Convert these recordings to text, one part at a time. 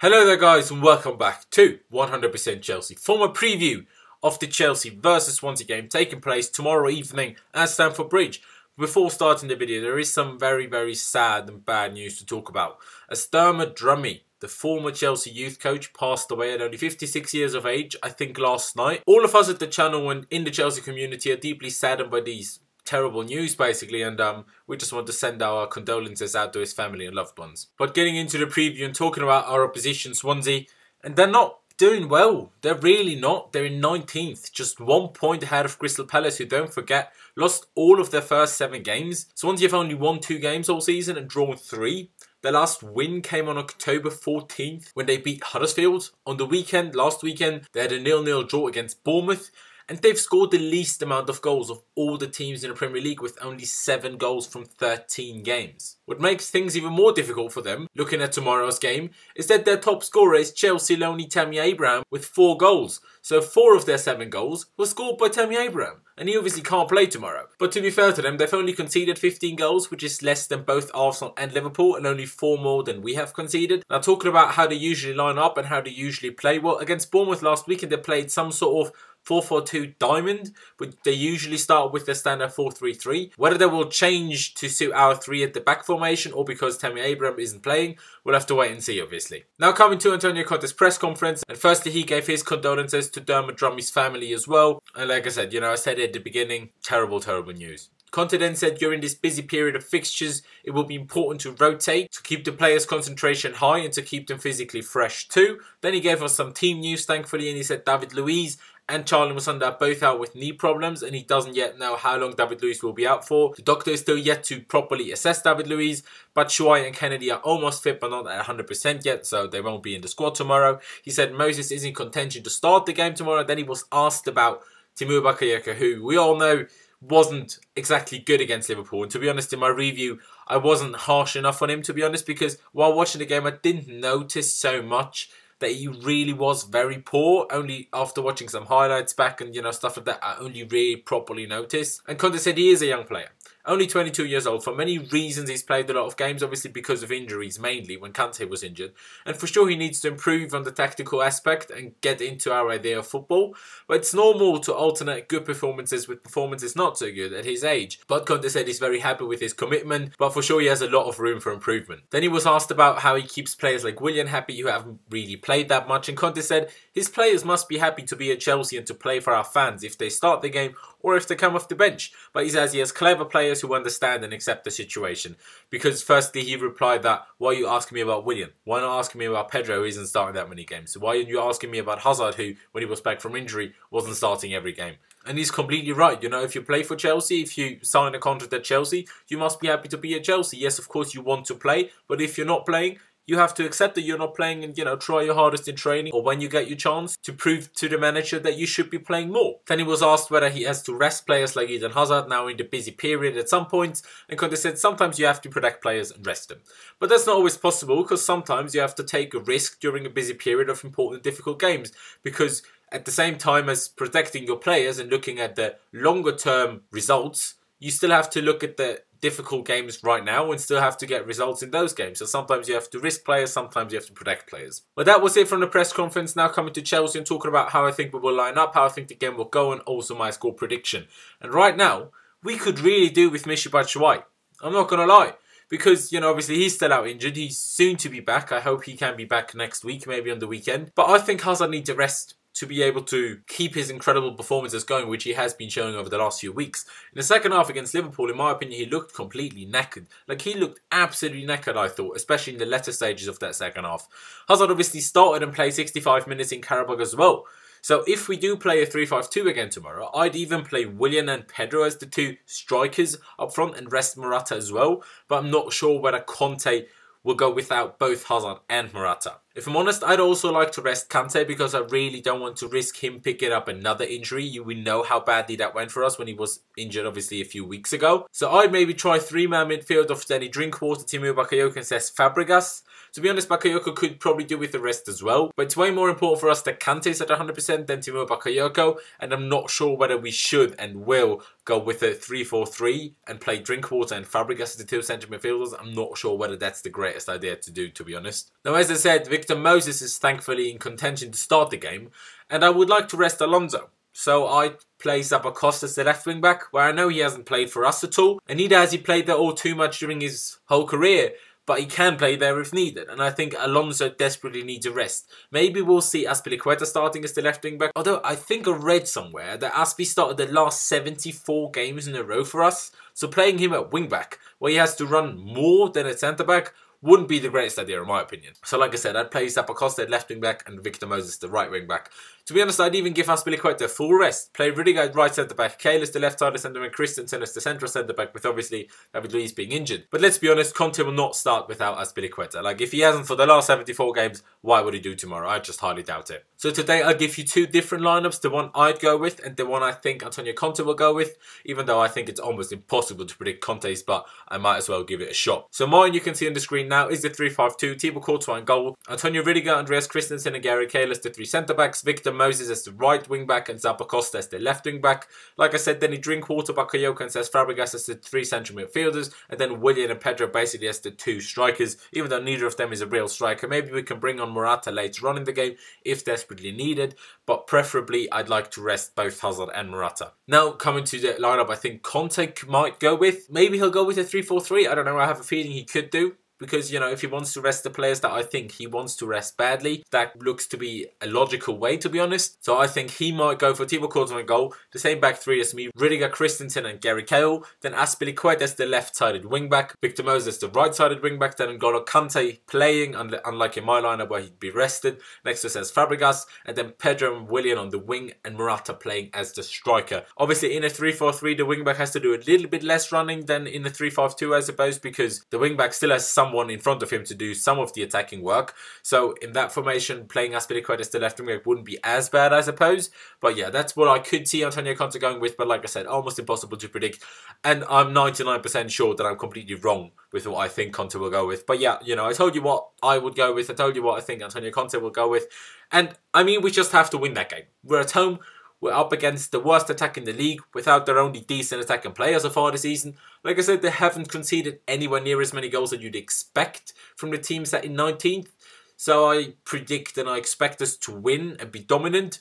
Hello there guys and welcome back to 100% Chelsea for my preview of the Chelsea versus Swansea game taking place tomorrow evening at Stamford Bridge. Before starting the video there is some very very sad and bad news to talk about. As Drummy, the former Chelsea youth coach, passed away at only 56 years of age, I think last night. All of us at the channel and in the Chelsea community are deeply saddened by these terrible news basically and um, we just want to send our condolences out to his family and loved ones. But getting into the preview and talking about our opposition Swansea and they're not doing well. They're really not. They're in 19th, just one point ahead of Crystal Palace who don't forget lost all of their first seven games. Swansea have only won two games all season and drawn three. Their last win came on October 14th when they beat Huddersfield. On the weekend, last weekend, they had a nil-nil draw against Bournemouth and they've scored the least amount of goals of all the teams in the Premier League with only 7 goals from 13 games. What makes things even more difficult for them, looking at tomorrow's game, is that their top scorer is Chelsea loanee Tammy Abraham with 4 goals. So 4 of their 7 goals were scored by Tammy Abraham, and he obviously can't play tomorrow. But to be fair to them, they've only conceded 15 goals, which is less than both Arsenal and Liverpool, and only 4 more than we have conceded. Now talking about how they usually line up and how they usually play, well against Bournemouth last weekend they played some sort of 4-4-2 diamond, but they usually start with the standard 4-3-3. Whether they will change to suit our three at the back formation or because Tammy Abraham isn't playing, we'll have to wait and see obviously. Now coming to Antonio Conte's press conference, and firstly he gave his condolences to Dermot Drummy's family as well. And like I said, you know, I said at the beginning, terrible, terrible news. Conte then said during this busy period of fixtures, it will be important to rotate, to keep the players' concentration high and to keep them physically fresh too. Then he gave us some team news, thankfully, and he said David Luiz and Charlie Musonda are both out with knee problems and he doesn't yet know how long David Luiz will be out for. The doctor is still yet to properly assess David Luiz, but Batshuayi and Kenedy are almost fit but not at 100% yet, so they won't be in the squad tomorrow. He said Moses is in contention to start the game tomorrow. Then he was asked about Timur Bakayoko, who we all know wasn't exactly good against Liverpool. And to be honest, in my review, I wasn't harsh enough on him, to be honest, because while watching the game, I didn't notice so much that he really was very poor. Only after watching some highlights back and you know stuff like that, I only really properly noticed. And Conte said he is a young player. Only 22 years old. For many reasons, he's played a lot of games, obviously because of injuries mainly, when Kante was injured. And for sure, he needs to improve on the tactical aspect and get into our idea of football. But it's normal to alternate good performances with performances not so good at his age. But Conte said he's very happy with his commitment, but for sure, he has a lot of room for improvement. Then he was asked about how he keeps players like Willian happy who haven't really played that much. And Conte said his players must be happy to be at Chelsea and to play for our fans if they start the game or if they come off the bench. But he says he has clever players who understand and accept the situation. Because firstly, he replied that, why are you asking me about Willian? Why not asking me about Pedro who isn't starting that many games? Why are you asking me about Hazard who, when he was back from injury, wasn't starting every game? And he's completely right. You know, if you play for Chelsea, if you sign a contract at Chelsea, you must be happy to be at Chelsea. Yes, of course, you want to play, but if you're not playing, you have to accept that you're not playing and, you know, try your hardest in training or when you get your chance to prove to the manager that you should be playing more. Then he was asked whether he has to rest players like Eden Hazard now in the busy period at some points and Conte said sometimes you have to protect players and rest them. But that's not always possible because sometimes you have to take a risk during a busy period of important difficult games because at the same time as protecting your players and looking at the longer term results, you still have to look at the difficult games right now and still have to get results in those games. So sometimes you have to risk players, sometimes you have to protect players. But that was it from the press conference. Now coming to Chelsea and talking about how I think we will line up, how I think the game will go, and also my score prediction. And right now, we could really do with Michy Batshuayi. I'm not going to lie. Because, you know, obviously he's still out injured. He's soon to be back. I hope he can be back next week, maybe on the weekend. But I think Hazard needs to rest to be able to keep his incredible performances going, which he has been showing over the last few weeks. In the second half against Liverpool, in my opinion, he looked completely knackered. Like, he looked absolutely knackered, I thought, especially in the latter stages of that second half. Hazard obviously started and played 65 minutes in Qarabag as well. So if we do play a 3-5-2 again tomorrow, I'd even play Willian and Pedro as the two strikers up front and rest Morata as well. But I'm not sure whether Conte will go without both Hazard and Morata. If I'm honest, I'd also like to rest Kante because I really don't want to risk him picking up another injury. You we know how badly that went for us when he was injured obviously a few weeks ago. So I'd maybe try three-man midfield of Danny Drinkwater, Timur Bakayoko and Cesc Fabregas. To be honest, Bakayoko could probably do with the rest as well. But it's way more important for us that Kante is at 100% than Timur Bakayoko. And I'm not sure whether we should and will go with a 3-4-3 and play Drinkwater and Fabregas as the two centre midfielders. I'm not sure whether that's the greatest idea to do, to be honest. Now, as I said, Victor Victor Moses is thankfully in contention to start the game, and I would like to rest Alonso. So I play Zappacosta as the left wing back, where I know he hasn't played for us at all, and neither has he played there all too much during his whole career but he can play there if needed. And I think Alonso desperately needs a rest. Maybe we'll see Azpilicueta starting as the left wing back. Although I think I read somewhere that Azpi started the last 74 games in a row for us. So playing him at wing back, where he has to run more than a centre back, wouldn't be the greatest idea in my opinion. So like I said, I'd play Zappacosta left wing back and Victor Moses the right wing back. To be honest, I'd even give Azpilicueta a full rest. Play Rudiger right centre back, Cahill the left side centre and Christensen as the central centre back, with obviously David Luiz being injured. But let's be honest, Conte will not start without Azpilicueta. Like if he hasn't for the last 74 games, why would he do tomorrow? I just highly doubt it. So today I'll give you two different lineups, the one I'd go with and the one I think Antonio Conte will go with, even though I think it's almost impossible to predict Conte's, but I might as well give it a shot. So mine you can see on the screen now is the 3-5-2, Thibaut Courtois in goal, Antonio Rudiger, Andreas Christensen and Gary Cahill, the three centre backs, Victor Moses as the right wing back and Zappacosta as the left wing back. Like I said, Danny Drinkwater, Bakayoko and Cesc Fabregas as the three central midfielders, and then Willian and Pedro basically as the two strikers, even though neither of them is a real striker. Maybe we can bring on Morata later on in the game if desperately needed, but preferably I'd like to rest both Hazard and Morata. Now, coming to the lineup, I think Conte might go with. Maybe he'll go with a 3-4-3. I don't know. I have a feeling he could do because you know if he wants to rest the players that I think he wants to rest badly, that looks to be a logical way to be honest. So I think he might go for Thibaut Courtois goal, the same back three as me, Rudiger Christensen and Gary Cahill, then Azpilicueta as the left-sided wing-back, Victor Moses as the right-sided wing-back, then N'Golo Kante playing, unlike in my lineup where he'd be rested, next to Cesc Fabregas, and then Pedro and Willian on the wing, and Morata playing as the striker. Obviously in a 3-4-3 the wing-back has to do a little bit less running than in the 3-5-2 I suppose, because the wing-back still has some someone in front of him to do some of the attacking work. So in that formation, playing Azpilicueta as the left wing wouldn't be as bad, I suppose. But yeah, that's what I could see Antonio Conte going with. But like I said, almost impossible to predict. And I'm 99% sure that I'm completely wrong with what I think Conte will go with. But yeah, you know, I told you what I would go with. I told you what I think Antonio Conte will go with. And I mean, we just have to win that game. We're at home. We're up against the worst attack in the league without their only decent attacking player so far this season. Like I said, they haven't conceded anywhere near as many goals as you'd expect from the team that in 19th. So I predict and I expect us to win and be dominant,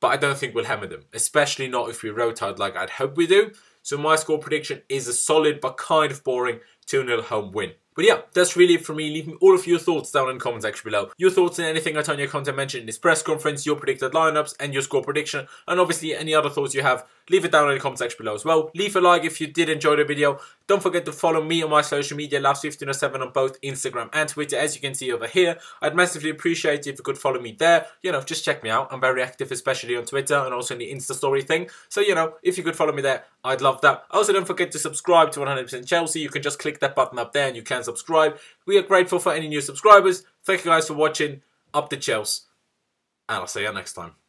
but I don't think we'll hammer them, especially not if we rotate like I'd hope we do. So my score prediction is a solid but kind of boring 2-0 home win. But yeah, that's really it for me. Leave me all of your thoughts down in the comment section below. Your thoughts on anything Antonio Conte mentioned in this press conference, your predicted lineups, and your score prediction, and obviously any other thoughts you have, leave it down in the comment section below as well. Leave a like if you did enjoy the video. Don't forget to follow me on my social media, Laus1507 on both Instagram and Twitter, as you can see over here. I'd massively appreciate it if you could follow me there. You know, just check me out. I'm very active, especially on Twitter and also in the Insta story thing. So, you know, if you could follow me there, I'd love that. Also, don't forget to subscribe to 100% Chelsea. You can just click that button up there and you can subscribe. We are grateful for any new subscribers. Thank you guys for watching. Up the Chelsea. And I'll see you next time.